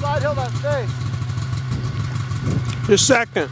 Slide hill that stay. Just second.